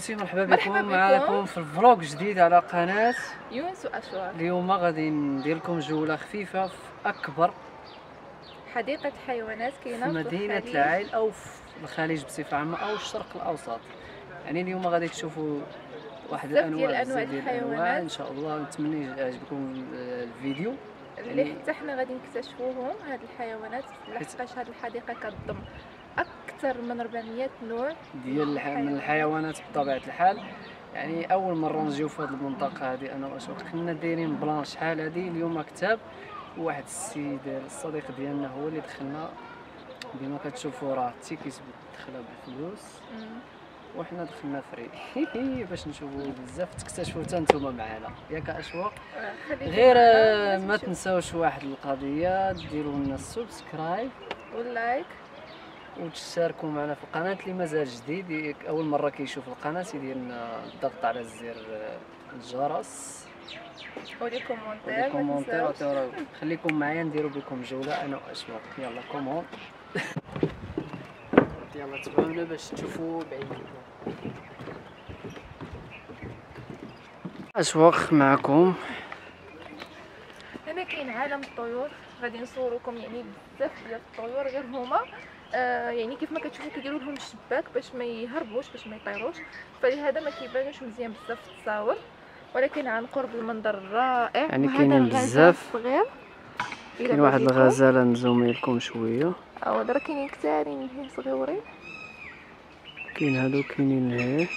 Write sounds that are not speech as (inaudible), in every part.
خوتي مرحبا بكم. معكم في فلوق جديد على قناة يونس وأشواق اليوم غادي ندير لكم جولة خفيفة في أكبر حديقة حيوانات في كاينة مدينة الخليج. العائل أو في الخليج بصفة عامة أو الشرق الأوسط يعني اليوم غادي تشوفوا واحد بزاف الأنواع ديال الحيوانات. إن شاء الله نتمنى يعجبكم الفيديو اللي يعني- حتى حنا غادي نكتشفوهم هاد الحيوانات لحقاش هاد الحديقة كتضم أكثر من 400 نوع. ديال الح... من الحيوانات بطبيعة الحال. يعني أول مرة نجيو في هذه المنطقة هذه أنا وأشوق كنا دايرين plan شحال هذه اليوم كتب وواحد السيد الصديق ديالنا هو اللي دخلنا. بما كتشوفوا راه ال ticket دخلها بالفلوس مم. وحنا دخلنا free. (laughs) باش نشوفوا بزاف. تكتشفوا حتى نتوما معنا ياك أشواق. غير ما. تنساوش واحد القضية. ديروا لنا ال subscribe وال like وتشاركوا معنا في القناة اللي مازال جديد. أول مرة كيشوف القناة يدير الضغط على زر آه، الجرس. ولي commentaire commentaire خليكم معايا نديروا بكم جولة. أنا واشواق يلا come on (laughs) يلا تبعونا باش تشوفوا بعيد. اشواق معكم. هنا كاين عالم الطيور. غادي نصوركم يعني بزاف ديال الطيور غير هما. آه يعني كيف ما كتشوفوا كيديروا لهم الشباك باش ما يهربوش باش ما يطيروش. فلهذا ما كيبانوش مزيان بزاف في التصاور. ولكن عن قرب المنظر رائع. يعني كاينين بزاف. إلا كاين واحد. الغزاله نزوم لكم شوية. أو راه كاينين كثارين هي صغيورين. كاين هادو كاينين هيه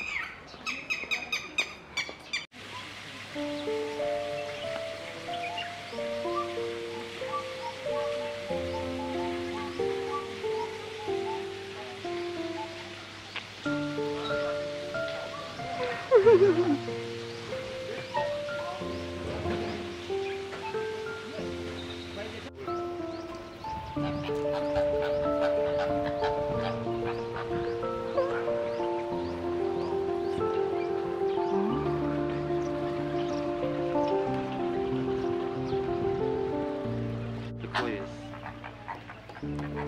كويس.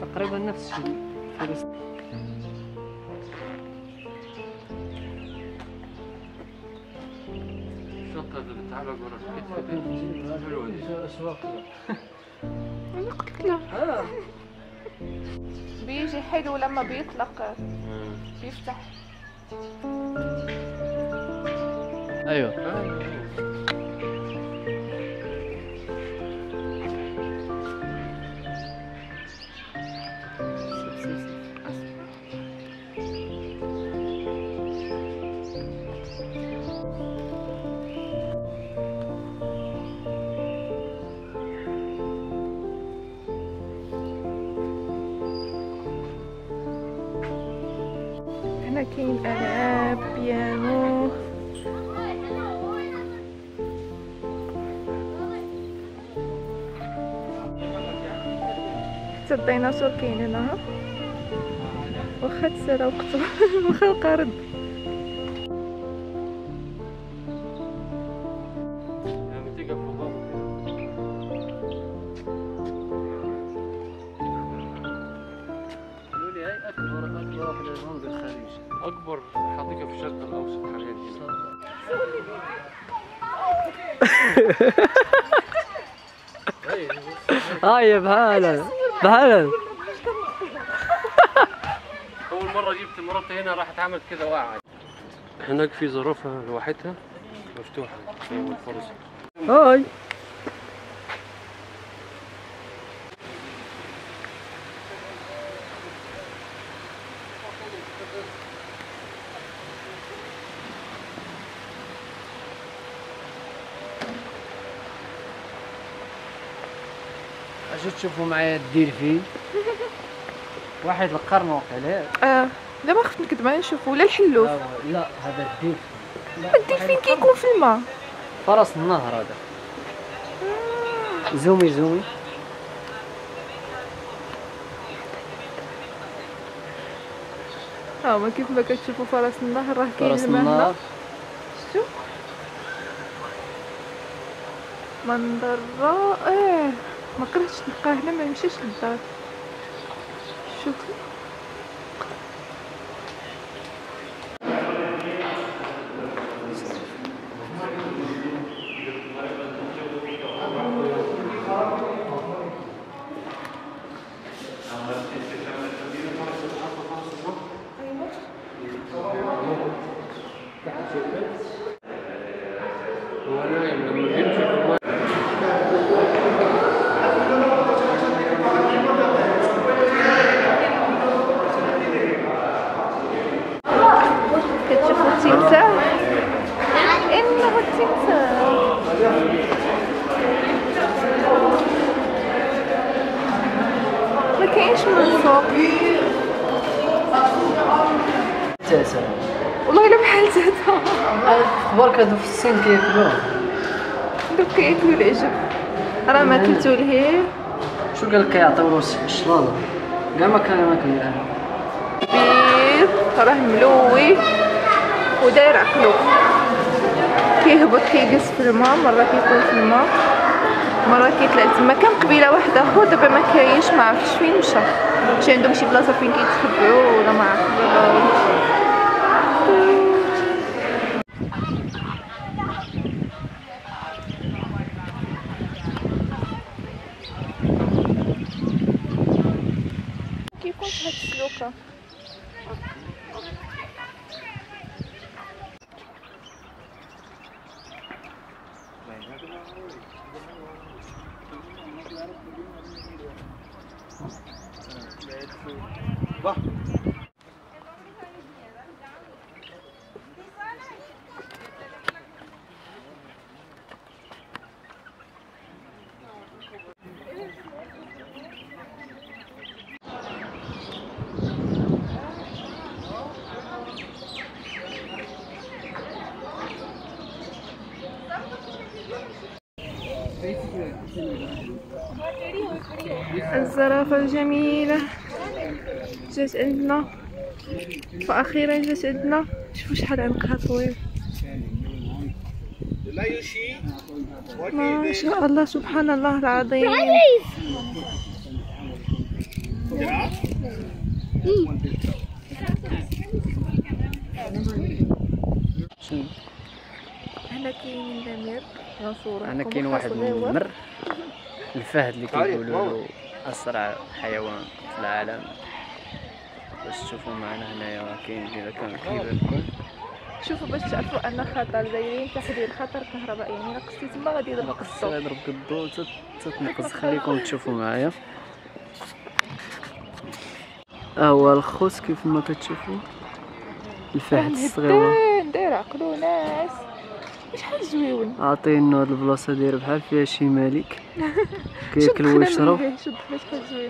تقريبا نفس الشيء. الشنطة اللي بتعلق ورا الكتف حلوة دي. أنا قلت له آه بيجي حلو لما بيطلق. بيفتح. أيوه. الديناصور كاين هنا ها؟ واخا تسالى وقته (laughs) واخا القرد أكبر حديقة في الشرق الأوسط حاليا. هي. هاي بهالا بهالا أول مرة جبت مراتي هنا راحت عملت كذا وقعت هناك في زرافة لوحدها مفتوحة. زي ما الفرس هاي. أجي تشوفوا معايا الديلفين وحيد القرن وقيلا آه دابا خفت نكذب على نشوف ولا الحلوف لا لا هذا لا، الدلفين كيكون في الماء. فرس النهر هذا. زومي زومي. ها ما كيف ما كتشوفوا فرس النهر راه كاين الماء هنا. شوف منظر رائع ما قدرتش نلقاه هنا ما نمشيش للدار. شوفوا هو نايم لما بيمشي في الماء كتشوفوا التمساح انه التمساح ما كاينش من الفوق تاسع والله الا بحال زادا أخبارك هادو في الصين كياكلوه دوك كياكلوا العجب راه ما كلتو لهيه شو قال لك كيعطيو الشلاله كاع ما كان ما كان كبير راه ملوي وداير عقلو كيهبط كيجلس في الماء مرة كيكون في الماء مرة كيطلع تما كان قبيلة واحد اخر دابا ما كاينش ما عرفتش فين مشى. شي عندهم شي بلاصة فين كيتخبعوا ولا ما كيفاش هاد السلوكة الزرافة الجميلة. جات عندنا فأخيرا جات عندنا شوفوا شحال عنقها طويل. ما شاء الله سبحان الله العظيم. هنا كاين نمر غنصورو أنا لكم كاين واحد النمر الفهد اللي كيقولوا له. أسرع حيوان في العالم. باش تشوفوا معنا هنايا كاين اذا كان كيبان لكم شوفوا باش تعرفوا أن خطر دايرين تحذير خطر كهربائي. يعني الا قصتي تما غادي يضربك الضوء يضرب الضوء تتنقص خليكم تشوفوا معايا. ها هو الخوص كيف ما كتشوفوا. الفهد الصغيور مهدان داير عقلو ناس. شحال زويون عاطينو هاد البلاصة داير بحال فيها شي ملك. (laughs) كياكل ويشرب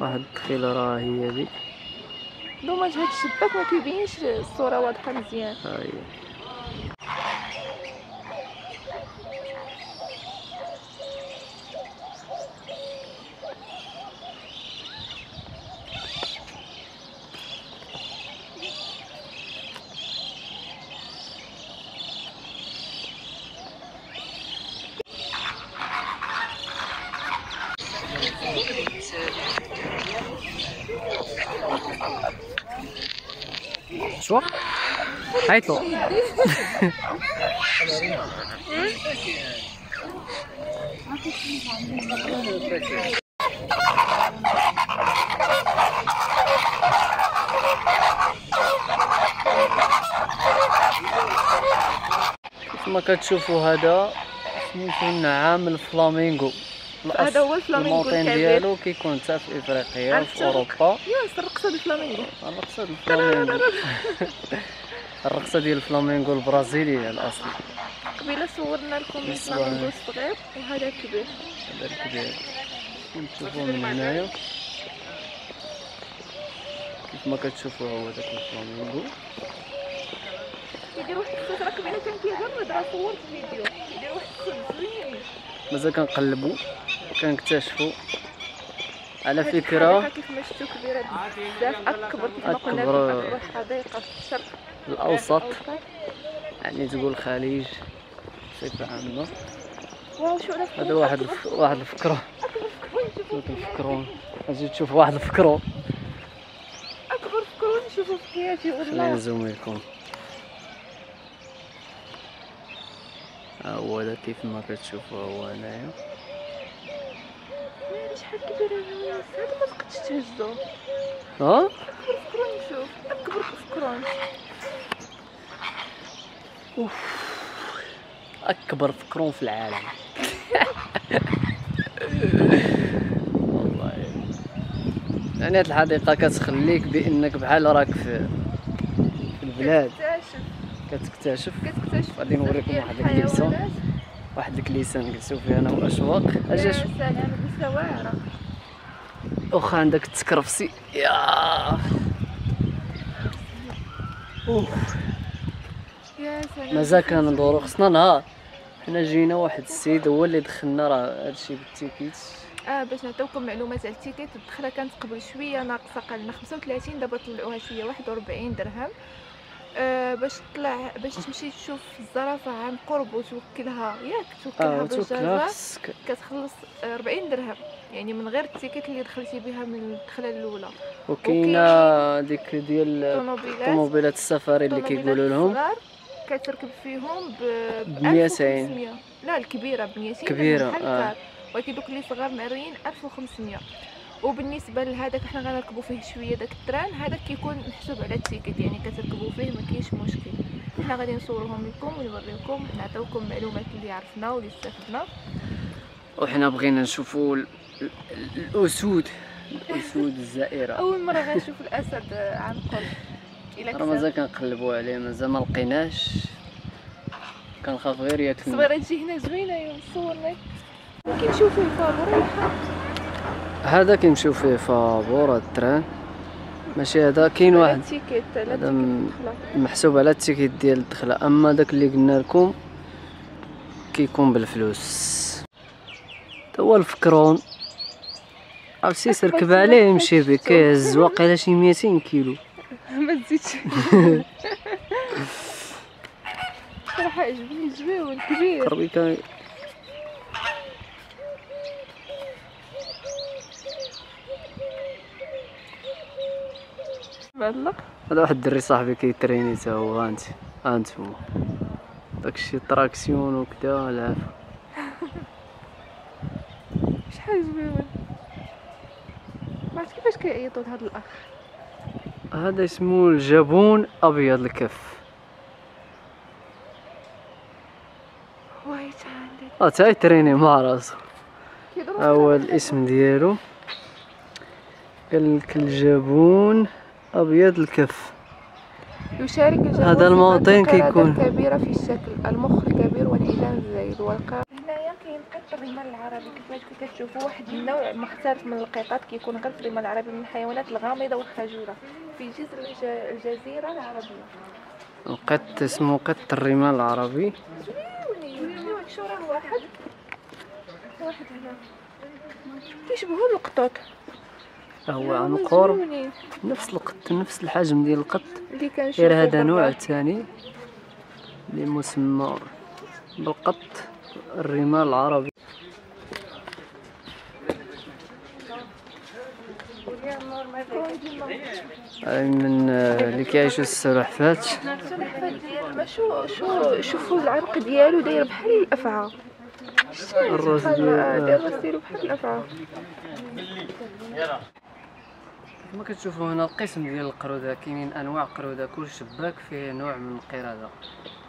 واحد الدخيله راه هي هذيك. دوماج هاد الشباك ما كيبينش الصورة واضحة مزيان. ها شو عيطلو كيف ما كتشوفوا هذا سميتو النعام الفلامينغو. هذا هو الفلامينغو الكبير. ديالو كيكون حتى في إفريقيا عرفت في أوروبا. يا (laughs) الرقصه ديال الفلامينغو. أنا قصد الفلامينغو. الرقصه ديال الفلامينغو البرازيليه الاصل قبيلة صورنا لكم الفلامينغو الصغير وهذا الكبير هذا الكبير. نشوفوه من هنايا. كيف ما كتشوفوا هو داك الفلامينغو. يدير واحد الصوت راه قبيلة كان كيغمض راه صورت فيديو. يدير واحد الصوت زوين. مازال كنقلبوا كنكتشفوا على فكرة كيف كبيرة بزاف اكبر كيف ما قلنا أكبر حديقه في الشرق؟ الأوسط. يعني تقول الخليج بصفة عامة. واو شو هذا واحد الف... واحد الفكرة. الفكرون أجي تشوف واحد الفكرون أكبر فكرون نشوفه في حياتي والله نزوم لكم. ها هو هذا كيف ما كتشوفوا هو هنايا. شحال كبير الناس؟ هذا ما تقدش تهزو. ها؟ اكبر فكرون نشوف اكبر فكرون أكبر فكرون في العالم. والله. يعني هاد الحديقة كتخليك بإنك بحال راك في البلاد. كتكتشف. كتكتشف. غادي نوريكم واحد الكليسة. واحد الكليسان جلسوا فيها أنا وأشواق. أجي شوف واخا عندك التكرفسي يا. سلام. مازال كندورو خصنا نهار. حنا جينا واحد السيد هو اللي دخلنا راه هادشي بالتيكيت. آه باش نعطيوكم معلومات على التيكيت. الدخلة كانت قبل شوية ناقصة قالنا 35 دابا طلعوها شوية 41 درهم. آه باش تطلع باش تمشي تشوف الزرافة عن قرب وتوكلها. ياك توكلها آه توكلها بالجزر خصك كتخلص 40 درهم. يعني من غير التيكيت اللي دخلتي بها من الدخلة الأولى. وكاينة ديك ديال الطوموبيلات طوموبيلات السفاري اللي كيقولوا لهم. كتركب فيهم ب ب 200. 1500 لا الكبيرة ب 200 كبيرة، بحال آه. ولكن دوك اللي صغار معريين 1500 وبالنسبة لهذاك حنا غنركبوا فيه شوية داك التران هذاك كيكون محسوب على التيكيت يعني كتركبوا فيه ما كاينش مشكل. حنا غادي نصورهم لكم ونوريكم نعطيوكم معلومات اللي عرفنا واللي استفدنا. وحنا بغينا نشوفوا ال- ال- الأسود الأسود الزائرة. (laughs) أول مرة غنشوف الأسد عن قرب. راه مازال كنقلبوا عليه مازال ما لقيناش. كنخاف غير ياكلنا صغيرة تجي هنا زوينة يوم صورنا كنشوفوا الفابور هذا كيمشيو فيه فابور هاد ال train ماشي هذا كاين واحد هذا محسوب على التيكيت ديال الدخلة. أما داك اللي قلنا لكم كيكون بالفلوس. تا هو الفكرون. عرفتي تركب (laughs) عليه يمشي بك كيهز واقيلا شي 200 كيلو. (laughs) ما تزيدش. صراحة عجبني زوين كبير قربي كان والله هذا واحد الدري صاحبي كيتريني تا هو هانت هانت هو. داكشي traction وكذا العافا (laughs) شحال زوين. ما عرفت كيفاش كيعيطوا لهاد الأخ؟ هذا اسمه الجيبون أبيض الكف. white handed. آه تا يتريني مع راسو. هو الاسم ديالو. قال لك الجابون أبيض الكف. يشارك هذا الموطن كيكون- الكبيرة في الشكل. المخ الكبير والعيدان الزايد والقار هنايا كاين قط الرمال العربي. كيفاش كتشوفوا واحد النوع مختلف من القطط كيكون غير في الرمال العربي من الحيوانات الغامضة والخجولة. في جزر الج- الجزيرة العربية. القط اسمه قط الرمال العربي. شو راه واحد. واحد هنا. كيشبهوا القطوط هو عن قرب. نفس القط نفس الحجم ديال القط. غير هذا نوع. ثاني اللي مسمى بالقط الرمال العربي. من آه، اللي كيعيشوا السلحفات شو شو شوفوا العنق ديالو داير بحال الأفعى. الراس آه، الراس ديالو بحال الأفعى. كما كتشوفوا هنا القسم ديال القرودة كاينين أنواع قرودة كل شباك فيه نوع من القردة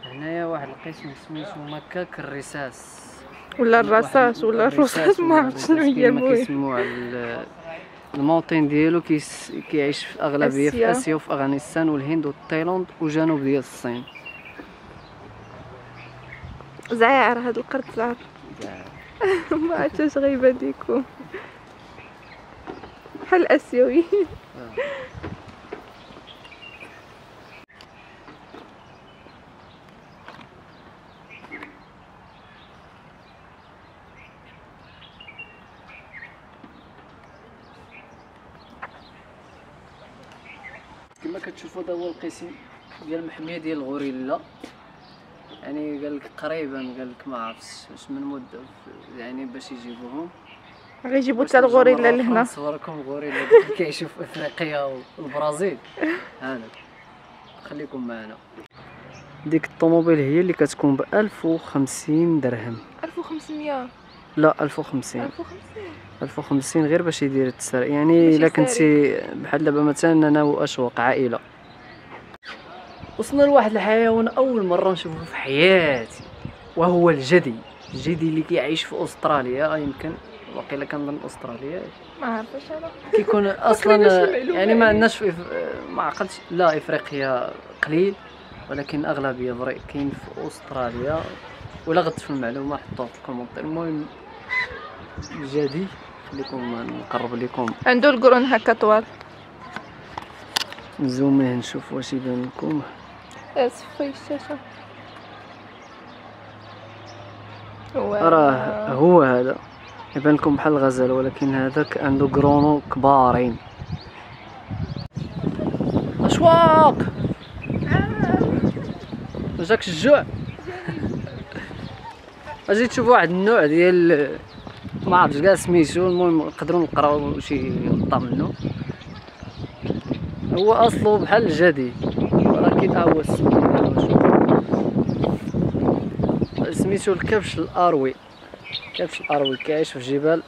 هنايا واحد القسم سميتو مكاك الرصاص. ولا الرصاص ولا الرصاص ما ولا عرفت شنو هي المهم كيسموها ال- الموطن ديالو كيس كيعيش في أغلبية في. آسيا. وفي أفغانستان والهند وتايلاند وجنوب ديال الصين. زعير هاد القرد زعر (laughs) ما عرفتش اش غيبان بحال الاسيوي كما كتشوفوا هذا هو القسم ديال المحميه ديال الغوريلا. يعني قال لك قريبا قال لك ما عرفتش واش من مدة يعني باش يجيبوهم. غيجيبوا حتى الغوريلا لهنا. نصوركم غوريلا كيعيشوا في إفريقيا والبرازيل. هذا خليكم معنا. ديك الطوموبيل هي اللي كتكون ب 1050 درهم. 1500 لا 1050 1050 1050 غير باش يدير التسارع يعني إلا. كنتي بحال دابا مثلا أنا واشواق عائلة. وصلنا لواحد الحيوان أول مرة نشوفه في حياتي وهو الجدي. الجدي اللي كيعيش في أستراليا يمكن وقيلا كنظن استراليا ما عرفتش أنا. كيكون (laughs) أصلا يعني ما هذه. عندناش ما عقلتش لا إفريقيا قليل ولكن اغلبيه بري كاين في أستراليا. ولا في المعلومه حطوها في ال commentaire المهم الجدي خليكم نقرب لكم. عنده القرون هكا طوال. نزوميه نشوف واش يبان لكم. صفي الشاشة؟ راه هو هذا. يبان لكم بحال الغزال ولكن هذاك عنده قرونو كبارين. أشواق! جاكش الجوع! أجي تشوف واحد النوع ديال ما عرفتش كاع سميتو المهم نقدروا نقراو شي نقطه منه هو اصله بحال الجدي ولكن ها هو ديالو شوف. سميتو الكبش الأروي. كبش الاروي كيعيش في جبال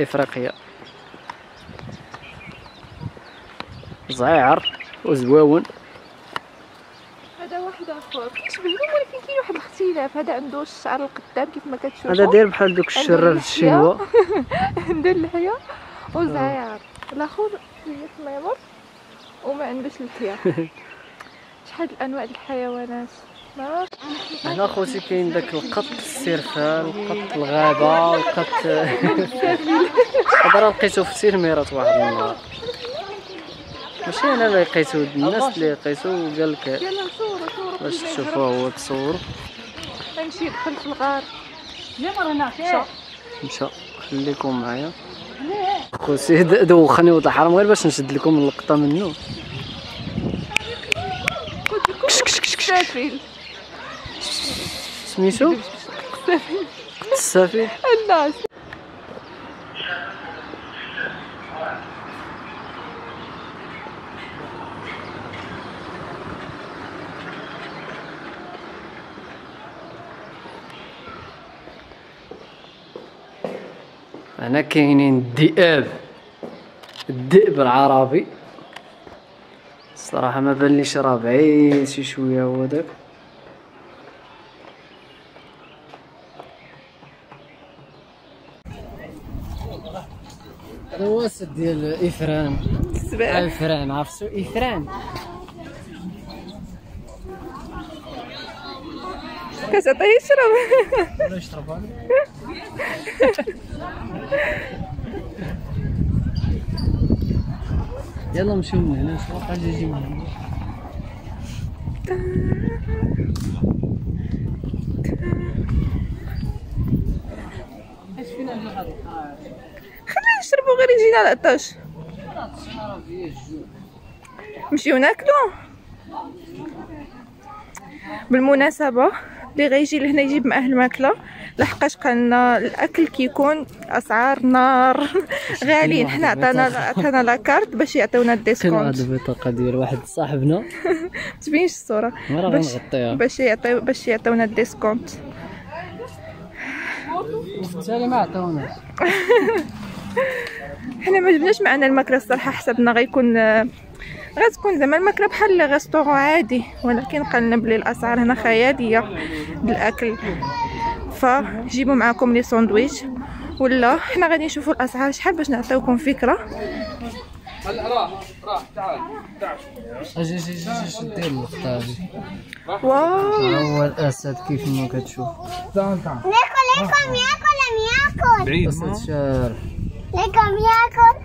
إفريقيا. زعير وزواون هذا واحد آخر. كيشبه لهم ولكن كاين واحد الاختلاف. هذا عنده الشعر القدام كيف ما كتشوفوا. هذا داير بحال دوك الشرار. الشينوا (laughs) عنده اللحية وزعير. الآخر اللي ما يمر وما عندوش اللحية. (laughs) شحال الأنواع الحيوانات. هنا خوتي كاين داك القط السرفال القط الغابة القط هذا لقيتو في سيرميرات واحد النهار. ماشي أنا اللي لقيتو الناس اللي لقيتو وقال لك باش تشوفوه هو تصور. نمشي ندخل في الغار. مشى. خليكم معايا. خوتي دوخني وطلع حرام غير باش نشد لكم اللقطة منه. كش كش كش. سافل. سميتو؟ السفيح الناس. هنا كاينين الذئاب. الذئب العربي. الصراحة ما بانليش راه بعيد شي شوية هو داك. السد ديال إفران. إفران عرفتو؟ إفران. كتعطيه يشرب ولا يشرب يلا نمشيو من هنا شوف حاجة يجي من هنا. نشربوا غير يجينا العطاش نمشيو ناكلو؟ بالمناسبة اللي غيجي لهنا يجيب معاه الماكلة. لحقاش قالنا الأكل كيكون أسعار نار. غاليين حنا عطانا عطانا la carte باش يعطيونا كان هاد ال discount البطاقة ديال واحد صاحبنا. تبينش راه باش باش يعطيو باش يعطيونا ال discount. (laughs) بالتالي ما عطاوناش. (laughs) حنا ما جبناش معنا الماكله الصراحة حسبنا غيكون غتكون زعما الماكله بحال restaurant عادي ولكن قالنا بلي الأسعار هنا خيالية بالأكل. فجيبوا معاكم les sandwichs. ولا حنا غادي نشوفوا الأسعار شحال باش نعطيوكم فكرة؟ أجي أجي أجي أجي شد دير اللقطة هادي wow. ها هو الاسد كيف ما كتشوف. Miércoles, miércoles, miércoles. أسد شارف Leco, miércoles.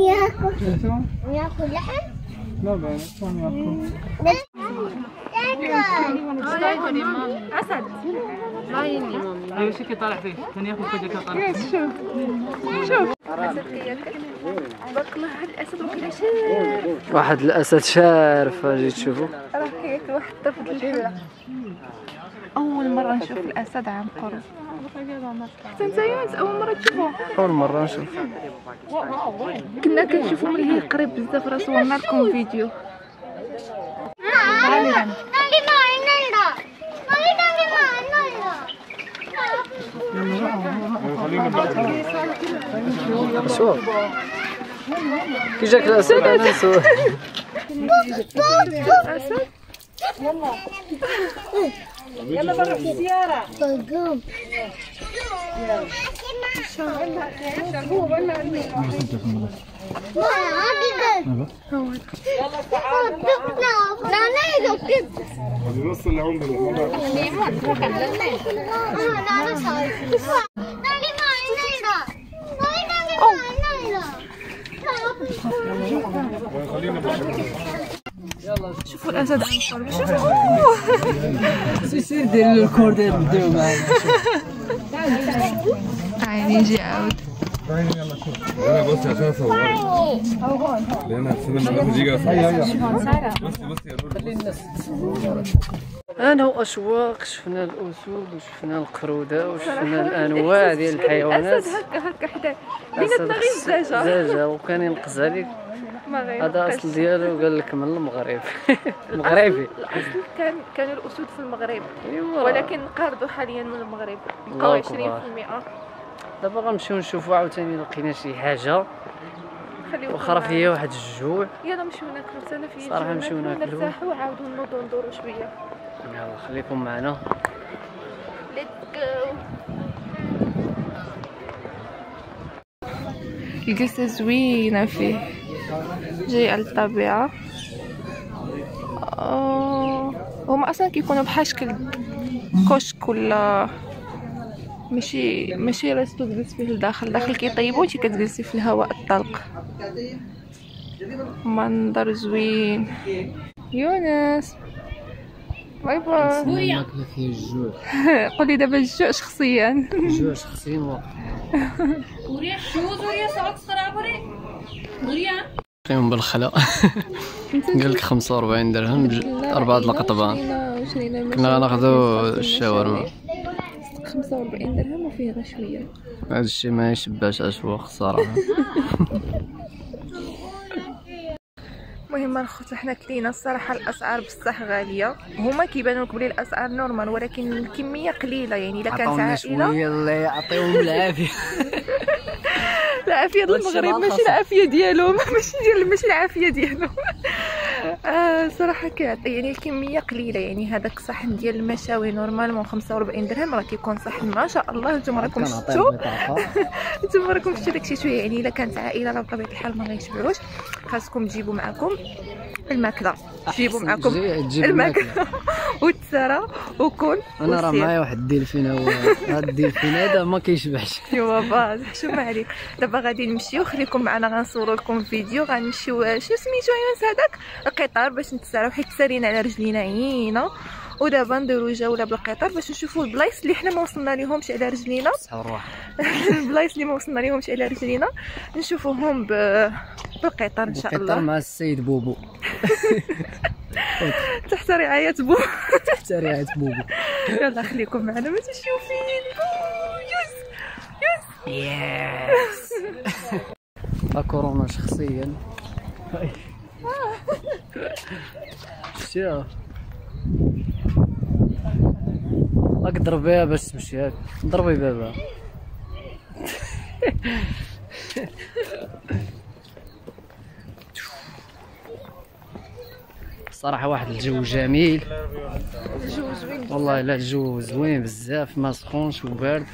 miércoles. miércoles لحم؟ لا لا أسد. أيوه شي كيطالع فيه؟ كان ياكل فجاه فيه. شوف شاف واحد الاسد شارف أجي تشوفوا راه كياكل واحد الطفل الحبره أول مرة نشوف الاسد عن قرب. حتى أنت أول مرة تشوفه. أول مرة نشوف. كنا كنشوفو من هي قريب بزاف راه صورنا لكم فيديو. شوف كي جاك الاسد أنا نسول الاسد بقوم ما عادي لا لا يدك نص العمر شوفوا الاسد عنصر سير دير له الكوردين بديو معنا عيني يجي عاود أنا بصي عشان اصور لأن يجي وأشواق شفنا الأسود وشفنا القرودة وشفنا الأنواع ديال الحيوانات. الاسد هكا هكا حدا بيناتنا غير وكان ينقز عليك. هذا أصل ديالو قال لك من المغرب. (laughs) مغربي. الاصل كان كانوا الأسود في المغرب. ايوا ولكن انقرضوا حاليا من المغرب. بقاو أكبر. 20% دابا غنمشيو نشوفوا عاوتاني لقينا شي حاجة. معنا. فيها واحد الجوع. يلا نمشيو ناكلو حتى أنا في صراحة الجنة، نمشيو ناكلو. نرتاحوا وعاودوا نوضوا ندوروا شوية. يلا خليكم معنا. let's go الجلسة زوينة فيه جاي على الطبيعة. آه، هما أصلا كيكونوا بحال شكل كشك ولا ماشي ماشي resto تجلس فيه لداخل. داخل كيطيبوا وانتي كتجلسي في الهواء الطلق. منظر زوين. يونس. bye bye. الجوع. (laughs) قولي دابا الجوع شخصيا. الجوع (laughs) شخصيا واقع قيم بالخلا (laughs) قال لك 45 درهم أربعة القطبان كنا غناخدو الشاورما. 45 درهم وفيه غير شوية. هذا الشيء ما يشبعش أشواق الصراحة. (laughs) المهم الخوت حنا كلينا الصراحة الأسعار بصح غالية. هما كيبانوا لك بلي الأسعار نورمال ولكن الكمية قليلة يعني إلا كانت عائلة. شوية الله يعطيهم العافية. (laughs) العافيه ديال المغرب ماشي. العافية ديالهم (laughs) ماشي ديال ماشي العافية ديالهم آه صراحة كيعطي يعني الكمية قليلة. يعني هذاك صحن ديال المشاوي normalement 45 درهم راه كيكون صحن ما شاء الله. نتوما راكم شفتوا؟ (laughs) نتوما راكم شفتوا داكشي شوية. يعني إلا كانت عائلة راه بطبيعة الحال ما غيشبعوش. خاصكم تجيبوا معكم الماكلة. تجيبوا معكم الماكلة. (laughs) والتسارة وكل. أنا راه. معايا واحد الديلفين هو. هاد الديلفين هذا ما كيشبعش. (laughs) أيوا با حشومه عليك. دابا غادي نمشيو. خليكم معنا غنصوروا لكم فيديو. غنمشيو. شنو سميتو هذاك؟ القطار باش نتساراو حيت سارينا على رجلينا عينا ودابا نديرو جوله بالقطار باش نشوفوا البلايص اللي حنا ما وصلنا ليهمش على رجلينا. (laughs) البلايص اللي ما وصلنا ليهمش على رجلينا. نشوفوهم ب... بالقطار إن شاء القطار الله. مع السيد بوبو. (laughs) تحت رعاية بو (laughs) تحت رعاية بوبو. يلا خليكم معنا ما تمشيو فين يوس يس. كورونا شخصيا. شوف راك ضربيها باش تمشي هاك ضربي بابا صراحة واحد الجو جميل والله لا الجو زوين بزاف ما سخونش وبارد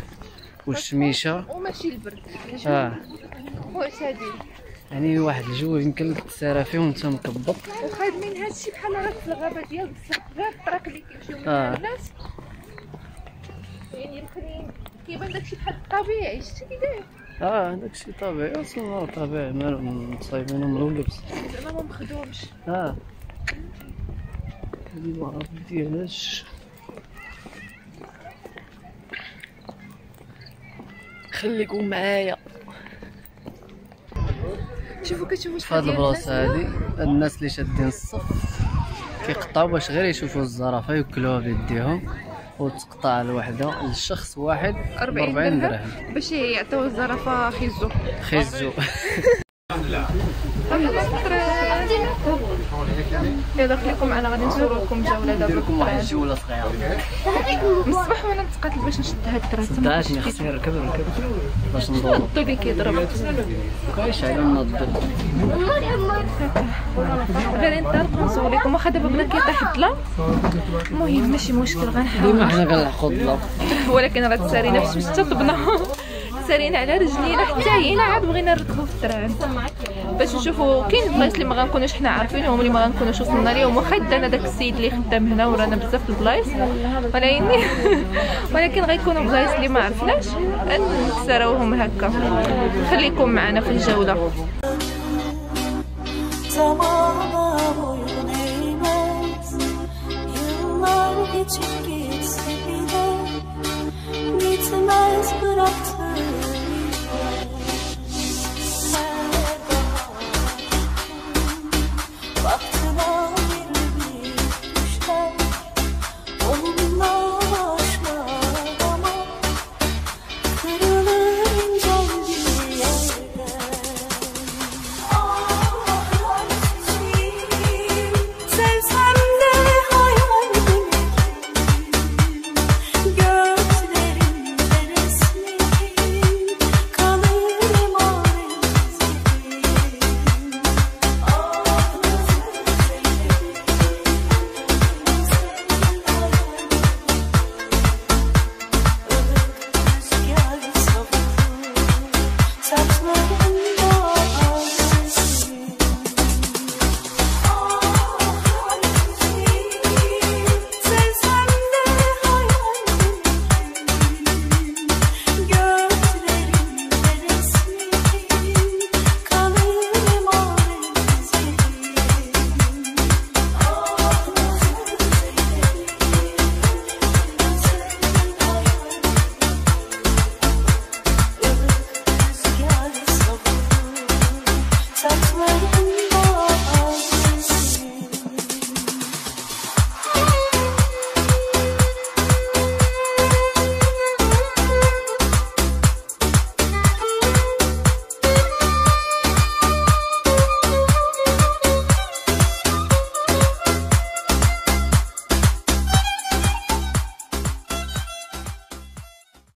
والشميشة وماشي البرد آه معتدل يعني واحد الجو يمكن لك تسارى فيه وانت مكبط وخادمين هادشي بحال هكا في الغابة ديال بصح غير الطريق اللي كيمشيو منها آه. الناس. يعني الاخرين كيبان داكشي بحال الطبيعي شتي كي داير آه داكشي طبيعي أصلا طبيعي مالو مصايبينهم من اللبس زعما ما مخدومش. آه. هادي الوعرة ديالاش خليكم معايا. شوفوا كتشوفوا شحال هاد الناس؟ هادي؟ هاد الناس اللي شادين الصف كيقطعوا باش غير يشوفوا الزرافة يوكلوها بيديهم وتقطع الوحدة. للشخص واحد 40 40 درهم درهم. باش يعطيو الزرافة خيزو. خيزو. (laughs) يلا خليكم معنا غادي نصور لكم جولة دابا لكم واحد الجولة صغيرة. من الصباح وأنا نتقاتل باش نشد هاد الدراسه صدقني خصني نركب نركب. باش ندور الطوبي كيضرب. كاينش على نوض غادي نطلقوا نصور لكم واخا دابا بدا كيطيح الظلام المهم ماشي مشكل ديما غنحاول حنا كنلحقوا الظلام. ولكن راه تسارينا باش حتى طبنا سارينا على رجلينا حتى هينا عاد بغينا نركبوا في ال train باش نشوفوا كاين بلايص اللي ما غنكونوش حنا عارفينهم اللي ما غنكونوش وصلنا ليهم واخا دانا داك السيد اللي خدام هنا ورانا بزاف د البلايص. ولكن (laughs) ولكن غيكونوا بلايص اللي ما عرفناش نتسراوهم هكا. خليكم معنا في الجولة. تمام